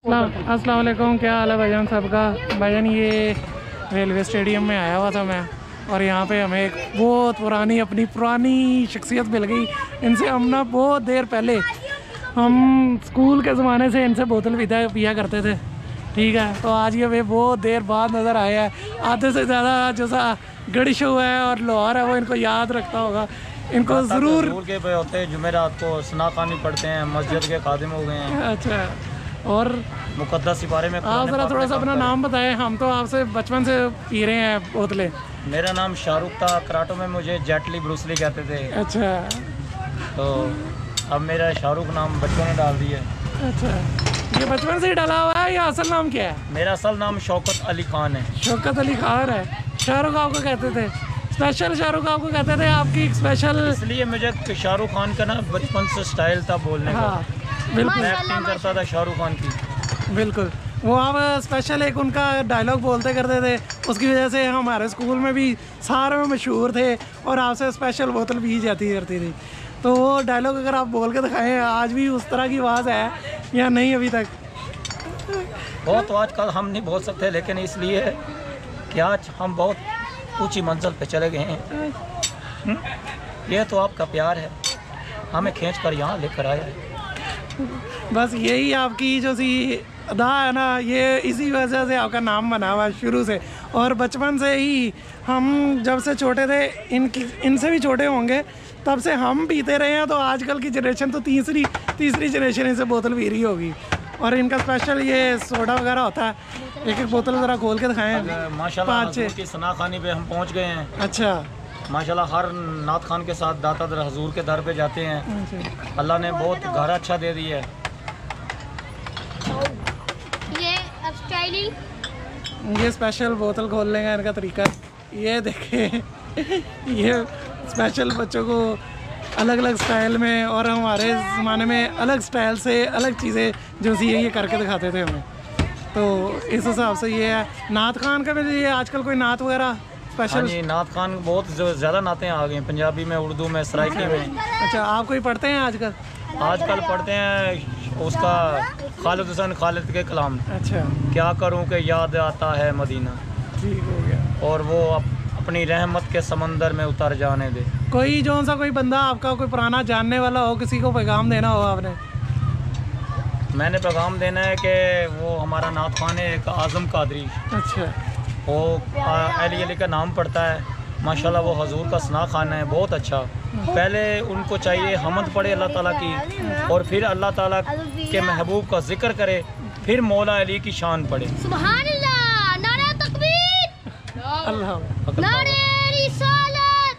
अस्सलाम वालेकुम क्या हाल है भाईजान सबका? भाईजान ये रेलवे स्टेडियम में आया हुआ था मैं और यहाँ पे हमें एक बहुत पुरानी अपनी पुरानी शख्सियत मिल गई। इनसे हम ना बहुत देर पहले हम स्कूल के ज़माने से इनसे बोतल पीता पिया करते थे ठीक है? तो आज ये वे बहुत देर बाद नज़र आया है। आधे से ज़्यादा जैसा गड़ी हुआ है और लोहार है वो इनको याद रखता होगा। इनको ज़रूर के पे होते हैं जुमेरात को सना खानी पढ़ते हैं मस्जिद के खादिम हो गए हैं। अच्छा। और मुकदस सिपारे में आप ज़रा थोड़ा सा अपना नाम बताएँ। हम तो आपसे बचपन से पी रहे हैं बोतलें। मेरा नाम शाहरुख था। कराटो में मुझे जेटली ब्रूसली कहते थे। अच्छा। तो अब मेरा शाहरुख नाम बच्चों ने डाल दिया। अच्छा। ये बचपन से ही डाला हुआ है या असल नाम क्या है? मेरा असल नाम शौकत अली खान है। शौकत अली खान है। शाहरुख आपको कहते थे। स्पेशल शाहरुख आपको कहते थे आपकी स्पेशल इसलिए मुझे शाहरुख खान का ना बचपन से स्टाइल था बोलने का। हाँ। बिल्कुल। एक्टिंग करता था शाहरुख खान की। बिल्कुल। वो आप स्पेशल एक उनका डायलॉग बोलते करते थे उसकी वजह से हमारे स्कूल में भी सारे में मशहूर थे और आपसे स्पेशल बोतल भी जाती करती थी। तो वो डायलॉग अगर आप बोल के दिखाएँ आज भी उस तरह की आवाज़ है या नहीं अभी तक? बहुत तो आजकल हम नहीं बोल सकते लेकिन इसलिए कि आज हम बहुत ऊँची मंजिल पे चले गए हैं। हम्म? ये तो आपका प्यार है। हमें खींच कर यहाँ लेकर आया है। बस यही आपकी जो सी अदा है ना ये इसी वजह से आपका नाम बना हुआ शुरू से। और बचपन से ही हम जब से छोटे थे इनकी इनसे भी छोटे होंगे तब से हम पीते रहे हैं तो आजकल की जनरेशन तो तीसरी तीसरी जनरेशन इनसे बोतल पी रही होगी। और इनका स्पेशल ये सोडा वगैरह होता है एक एक बोतल ज़रा खोल के दिखाएँ। माशाल्लाह पाँच छः सना खानी पे हम पहुँच गए हैं। अच्छा। माशाल्लाह हर नात खान के साथ दाता दर हजूर के दर पे जाते हैं। अच्छा। अल्लाह ने बहुत घर अच्छा दे दिया है। ये ये स्पेशल बोतल खोलने का इनका तरीका ये देखें ये स्पेशल बच्चों को अलग अलग स्टाइल में और हमारे ज़माने में अलग स्टाइल से अलग चीज़ें जो सी ये करके दिखाते थे हमें। तो इस हिसाब से ये है। नात खान का भी ये आजकल कोई नात वगैरह हाँ स्पेशल जी नात खान बहुत ज़्यादा नाते आ हैं पंजाबी में उर्दू में सराइकी में। अच्छा आप कोई पढ़ते हैं आजकल? आजकल पढ़ते हैं उसका खालिद हुसैन खालिद के कलाम। अच्छा। क्या करूँ कि याद आता है मदीना। ठीक हो गया। और वो अप, अपनी रहमत के समंदर में उतर जाने दे। कोई जो सा कोई बंदा आपका कोई पुराना जानने वाला हो किसी को पैगाम देना हो आपने? मैंने पैगाम देना है कि वो हमारा नात खान है एक आज़म कादरी। अच्छा। वो अली अली का नाम पढ़ता है। माशाल्लाह वो हजूर का सना खाना है बहुत अच्छा। पहले उनको चाहिए हमद पढ़े अल्लाह ताला की और फिर अल्लाह ताला के महबूब का ज़िक्र करे फिर मौला अली की शान पढ़े सुभान अल्लाह नारे तकबीर। अल्लाह। अकल नारे रिसालत।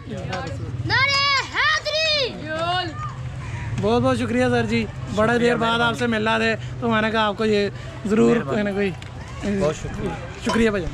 नारे हैदरी। बहुत बहुत शुक्रिया सर जी। बड़े देर बाद आपसे मिल रहा थे तो मैंने कहा आपको ये ज़रूर कोई ना कोई बहुत शुक्रिया। शुक्रिया भैया